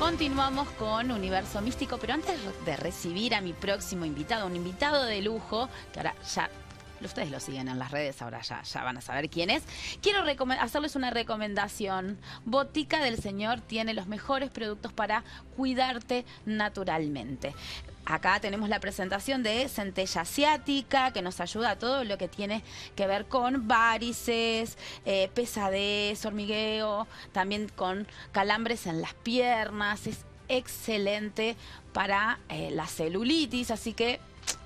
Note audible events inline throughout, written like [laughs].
Continuamos con Universo Místico, pero antes de recibir a mi próximo invitado, un invitado de lujo, que ahora ya ustedes lo siguen en las redes, ahora ya, ya van a saber quién es. Quiero hacerles una recomendación. Botica del Señor tiene los mejores productos para cuidarte naturalmente. Acá tenemos la presentación de centella asiática que nos ayuda a todo lo que tiene que ver con varices, eh, pesadez, hormigueo, también con calambres en las piernas. Es excelente para eh, la celulitis, así que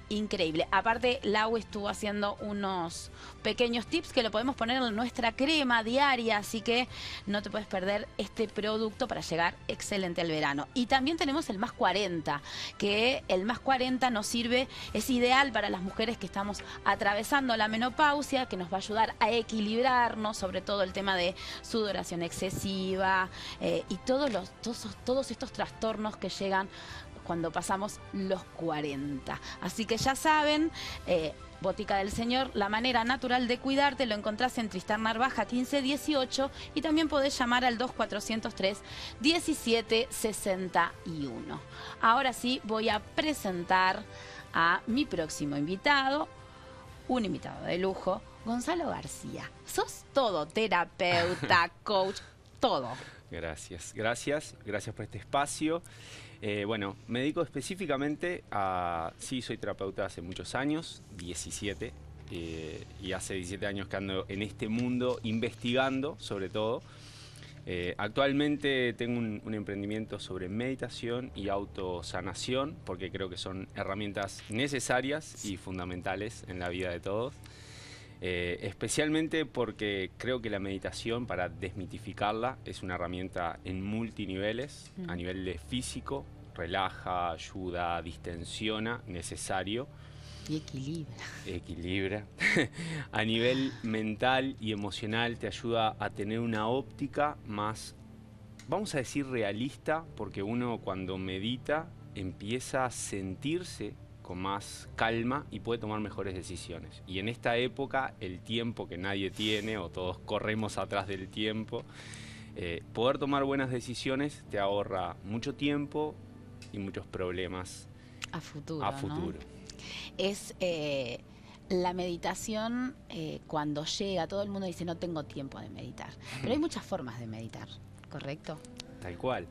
increíble. Aparte, Lau estuvo haciendo unos pequeños tips que lo podemos poner en nuestra crema diaria, así que no te puedes perder este producto para llegar excelente al verano. Y también tenemos el más 40, que el más 40 nos sirve, es ideal para las mujeres que estamos atravesando la menopausia, que nos va a ayudar a equilibrarnos, sobre todo el tema de sudoración excesiva eh, y todos, los, todos, todos estos trastornos que llegan cuando pasamos los 40. Así que ya saben, eh, Botica del Señor, la manera natural de cuidarte, lo encontrás en Tristán Narvaja 1518 y también podés llamar al 2403 1761. Ahora sí voy a presentar a mi próximo invitado, un invitado de lujo, Gonzalo García. Sos todo, terapeuta, [laughs] coach, todo. Gracias, gracias, gracias por este espacio. Eh, bueno, me dedico específicamente a... Sí, soy terapeuta hace muchos años, 17, eh, y hace 17 años que ando en este mundo investigando sobre todo. Eh, actualmente tengo un, emprendimiento sobre meditación y autosanación, porque creo que son herramientas necesarias y fundamentales en la vida de todos. Especialmente porque creo que la meditación, para desmitificarla, es una herramienta en multiniveles, a mm. nivel de físico, relaja, ayuda, distensiona, necesario. Y equilibra. Equilibra. [laughs] a nivel mental y emocional te ayuda a tener una óptica más, vamos a decir, realista, porque uno cuando medita empieza a sentirse con más calma y puede tomar mejores decisiones. Y en esta época, el tiempo que nadie tiene, o todos corremos atrás del tiempo, eh, poder tomar buenas decisiones te ahorra mucho tiempo, y muchos problemas a futuro. A futuro. Es eh, la meditación eh, cuando llega, todo el mundo dice no tengo tiempo de meditar, pero hay muchas formas de meditar, ¿correcto? Tal cual.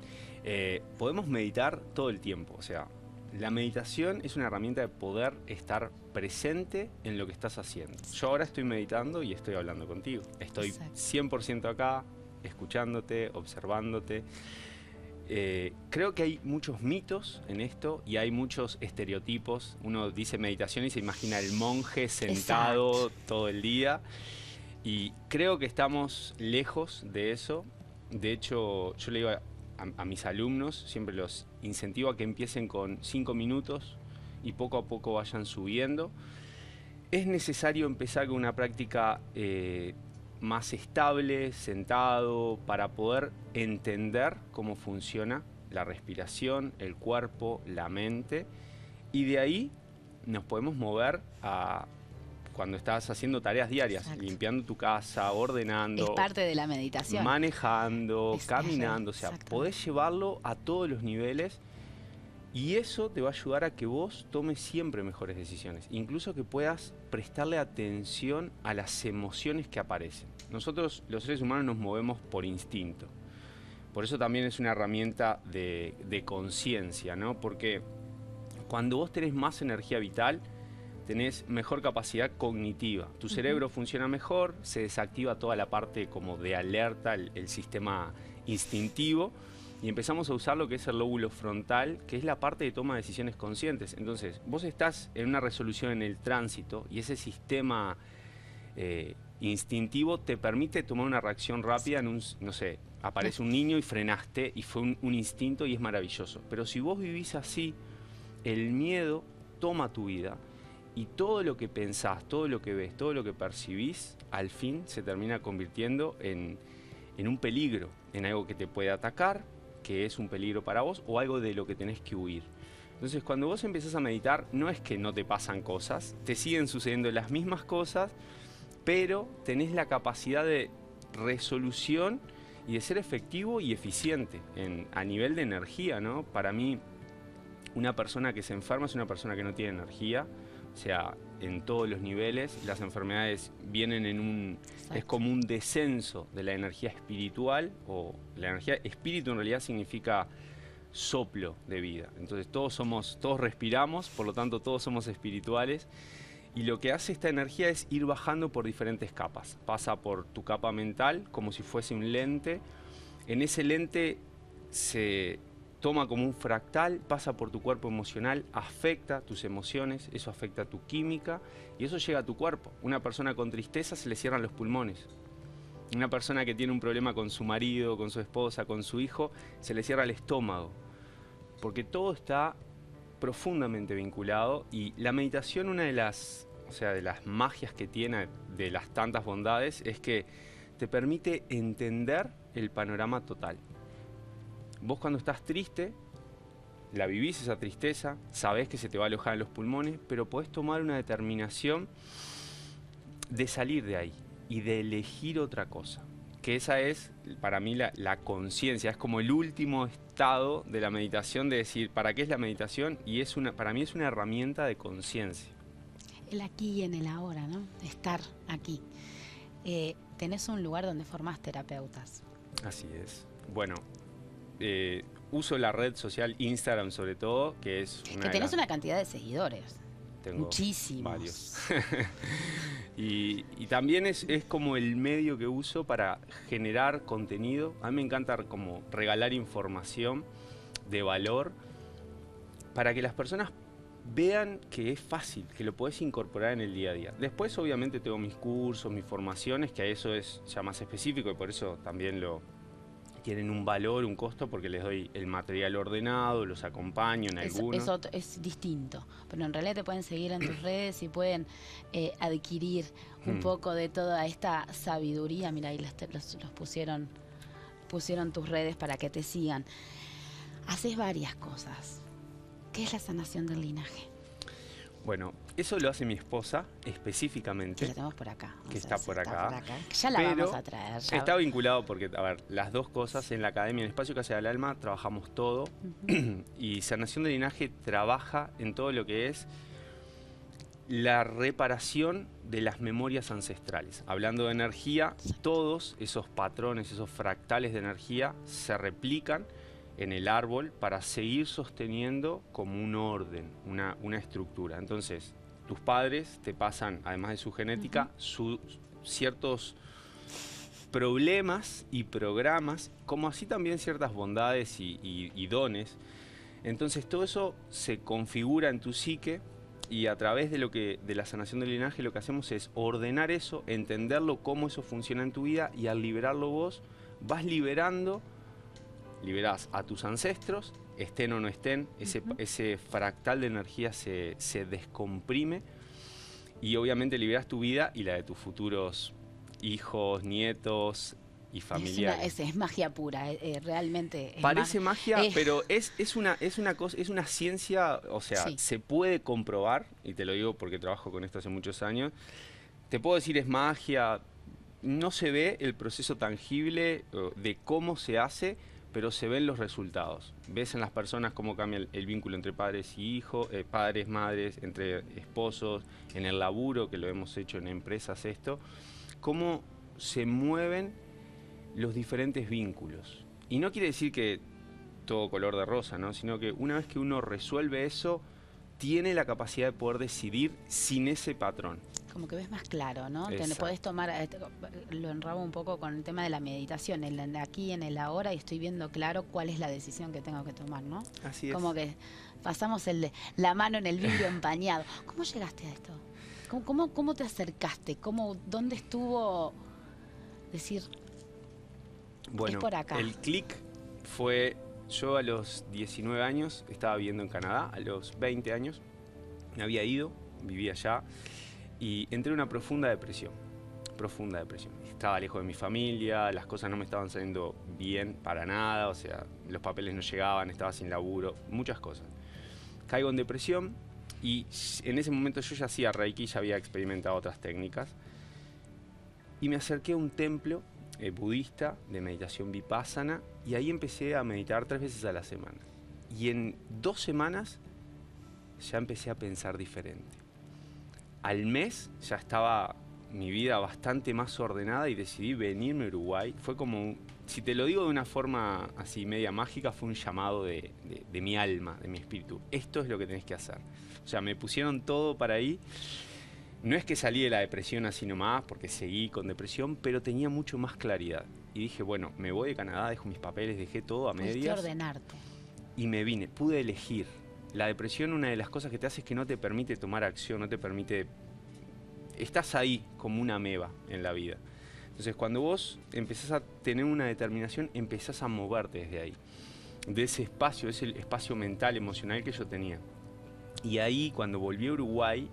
Podemos meditar todo el tiempo, o sea, la meditación es una herramienta de poder estar presente en lo que estás haciendo. Yo ahora estoy meditando y estoy hablando contigo. Estoy 100% acá, escuchándote, observándote. Eh, creo que hay muchos mitos en esto y hay muchos estereotipos. Uno dice meditación y se imagina el monje sentado todo el día. Y creo que estamos lejos de eso. De hecho, yo le digo a, mis alumnos, siempre los incentivo a que empiecen con cinco minutos y poco a poco vayan subiendo. Es necesario empezar con una práctica eh, más estable, sentado, para poder entender cómo funciona la respiración, el cuerpo, la mente, y de ahí nos podemos mover a cuando estás haciendo tareas diarias, limpiando tu casa, ordenando. Es parte de la meditación. Manejando, caminando, o sea, podés llevarlo a todos los niveles y eso te va a ayudar a que vos tomes siempre mejores decisiones, incluso que puedas prestarle atención a las emociones que aparecen. Nosotros los seres humanos nos movemos por instinto. Por eso también es una herramienta de, conciencia, ¿no? Porque cuando vos tenés más energía vital, tenés mejor capacidad cognitiva. Tu cerebro funciona mejor, se desactiva toda la parte como de alerta, el sistema instintivo y empezamos a usar lo que es el lóbulo frontal, que es la parte de toma de decisiones conscientes. Entonces, vos estás en una resolución en el tránsito y ese sistema eh, instintivo te permite tomar una reacción rápida en un, no sé, aparece un niño y frenaste y fue un, un instinto y es maravilloso. Pero si vos vivís así, el miedo toma tu vida y todo lo que pensás, todo lo que ves, todo lo que percibís, al fin se termina convirtiendo en, en un peligro, en algo que te puede atacar, que es un peligro para vos o algo de lo que tenés que huir. Entonces, cuando vos empezás a meditar, no es que no te pasan cosas, te siguen sucediendo las mismas cosas, pero tenés la capacidad de resolución y de ser efectivo y eficiente en, a nivel de energía, ¿no? Para mí, una persona que se enferma es una persona que no tiene energía, o sea, en todos los niveles, las enfermedades vienen en un... es como un descenso de la energía espiritual, o la energía espíritu en realidad significa soplo de vida. Entonces todos somos, todos respiramos, por lo tanto todos somos espirituales. Y lo que hace esta energía es ir bajando por diferentes capas. Pasa por tu capa mental como si fuese un lente. En ese lente se toma como un fractal, pasa por tu cuerpo emocional, afecta tus emociones, eso afecta tu química y eso llega a tu cuerpo. Una persona con tristeza se le cierran los pulmones. Una persona que tiene un problema con su marido, con su esposa, con su hijo, se le cierra el estómago. Porque todo está profundamente vinculado y la meditación una de las, o sea, de las magias que tiene, de las tantas bondades, es que te permite entender el panorama total. Vos cuando estás triste, la vivís esa tristeza, sabés que se te va a alojar en los pulmones, pero podés tomar una determinación de salir de ahí y de elegir otra cosa. Que esa es, para mí, la, conciencia, es como el último estado de la meditación de decir, ¿para qué es la meditación? Y es una, para mí es una herramienta de conciencia. El aquí y en el ahora, ¿no? Estar aquí. Eh, tenés un lugar donde formás terapeutas. Así es. Bueno, eh, uso la red social Instagram sobre todo, que es... Una que tenés una cantidad de seguidores. Tengo Muchísimos. Varios. [laughs] y, también es, es, como el medio que uso para generar contenido. A mí me encanta como regalar información de valor para que las personas vean que es fácil, que lo puedes incorporar en el día a día. Después obviamente tengo mis cursos, mis formaciones, que a eso es ya más específico y por eso también lo, tienen un valor, un costo, porque les doy el material ordenado, los acompaño en algunos. Eso es distinto, pero en realidad te pueden seguir en tus [clears throat] redes y pueden eh, adquirir un hmm. poco de toda esta sabiduría. Mira, ahí los, los, pusieron, pusieron tus redes para que te sigan. Haces varias cosas. ¿Qué es la sanación del linaje? Bueno, eso lo hace mi esposa específicamente. Que la tenemos por acá. Que está, por, acá. Ya la vamos a traer. Está vinculado porque, a ver, las dos cosas en la academia, en Espacio Casa del Alma, trabajamos todo. [clears throat] y Sanación de Linaje trabaja en todo lo que es la reparación de las memorias ancestrales. Hablando de energía, todos esos patrones, esos fractales de energía se replican en el árbol para seguir sosteniendo como un orden, una, una estructura. Entonces, tus padres te pasan, además de su genética, ciertos problemas y programas, como así también ciertas bondades y, dones. Entonces todo eso se configura en tu psique y a través de lo que de la sanación del linaje lo que hacemos es ordenar eso, entenderlo cómo eso funciona en tu vida y al liberarlo vos vas liberando liberás a tus ancestros, estén o no estén, ese, ese fractal de energía se, descomprime y obviamente liberas tu vida y la de tus futuros hijos, nietos, y familiares. Es, magia pura, eh, eh, realmente. Parece magia, pero es, es, una, es, una cosa, es una ciencia, o sea, se puede comprobar, y te lo digo porque trabajo con esto hace muchos años, te puedo decir es magia, no se ve el proceso tangible de cómo se hace, pero se ven los resultados. Ves en las personas cómo cambia el, vínculo entre padres y hijos, eh, padres, madres, entre esposos, en el laburo, que lo hemos hecho en empresas esto, cómo se mueven los diferentes vínculos. Y no quiere decir que todo color de rosa, ¿no? sino que una vez que uno resuelve eso, tiene la capacidad de poder decidir sin ese patrón como que ves más claro, ¿no? Te puedes tomar, eh, lo enrabo un poco con el tema de la meditación, en aquí, en el ahora, y estoy viendo claro cuál es la decisión que tengo que tomar, ¿no? Así es. Como que pasamos el, la mano en el vidrio empañado. [laughs] ¿Cómo llegaste a esto? ¿Cómo, cómo, te acercaste? ¿Cómo, ¿Dónde estuvo decir, bueno, por acá? El clic fue, yo a los 19 años estaba viviendo en Canadá, a los 20 años me había ido, vivía allá y entré en una profunda depresión, profunda depresión. Estaba lejos de mi familia, las cosas no me estaban saliendo bien para nada, o sea, los papeles no llegaban, estaba sin laburo, muchas cosas. Caigo en depresión y en ese momento yo ya hacía Reiki, ya había experimentado otras técnicas y me acerqué a un templo eh, budista de meditación vipassana y ahí empecé a meditar tres veces a la semana. Y en dos semanas ya empecé a pensar diferente. Al mes ya estaba mi vida bastante más ordenada y decidí venirme a Uruguay. Fue como, si te lo digo de una forma así media mágica, fue un llamado de, de mi alma, de mi espíritu. Esto es lo que tenés que hacer. O sea, me pusieron todo para ahí no es que salí de la depresión así nomás, porque seguí con depresión, pero tenía mucho más claridad. Y dije, bueno, me voy de Canadá, dejo mis papeles, dejé todo a medias. ordenarte. Y me vine, pude elegir. La depresión, una de las cosas que te hace es que no te permite tomar acción, no te permite. Estás ahí como una meba en la vida. Entonces, cuando vos empezás a tener una determinación, empezás a moverte desde ahí. De ese espacio, ese espacio mental, emocional que yo tenía. Y ahí, cuando volví a Uruguay,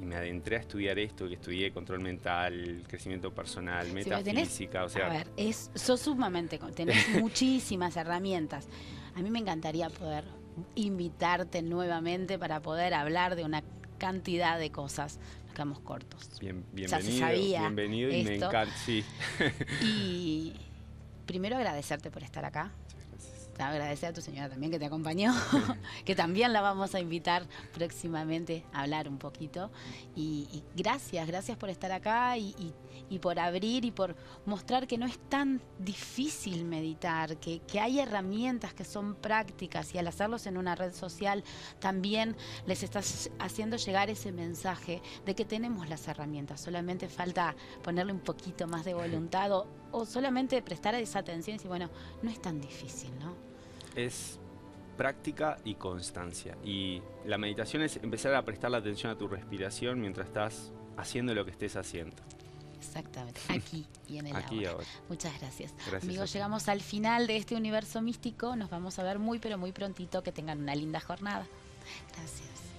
y me adentré a estudiar esto, que estudié control mental, crecimiento personal, metafísica, o sea... A ver, es, sos sumamente, tenés [laughs] muchísimas herramientas. A mí me encantaría poder invitarte nuevamente para poder hablar de una cantidad de cosas. Nos quedamos cortos. Bien, bienvenido, bienvenido y me encanta, sí. y primero agradecerte por estar acá agradecer a tu señora también que te acompañó, [laughs] que también la vamos a invitar próximamente a hablar un poquito. Y, gracias, gracias por estar acá y, por abrir y por mostrar que no es tan difícil meditar, que, que hay herramientas que son prácticas y al hacerlos en una red social también les estás haciendo llegar ese mensaje de que tenemos las herramientas, solamente falta ponerle un poquito más de voluntad o, o solamente prestar esa atención y decir, bueno, no es tan difícil, ¿no? es práctica y constancia. Y la meditación es empezar a prestar la atención a tu respiración mientras estás haciendo lo que estés haciendo. Exactamente, aquí y en el aquí ahora. Muchas gracias. Amigos, llegamos al final de este universo místico. Nos vamos a ver muy, pero muy prontito. Que tengan una linda jornada. Gracias.